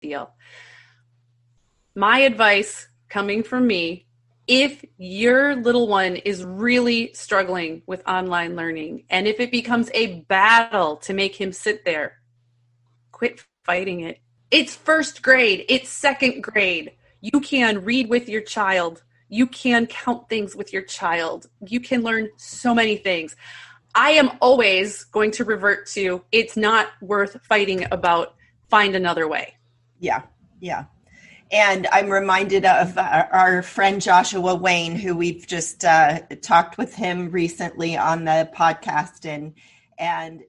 deal. My advice coming from me if your little one is really struggling with online learning and if it becomes a battle to make him sit there, quit fighting it. It's first grade, it's second grade. You can read with your child, you can count things with your child, you can learn so many things. I am always going to revert to it's not worth fighting about, find another way. Yeah, yeah. And I'm reminded of our friend Joshua Wayne, who we've just uh, talked with him recently on the podcast, and and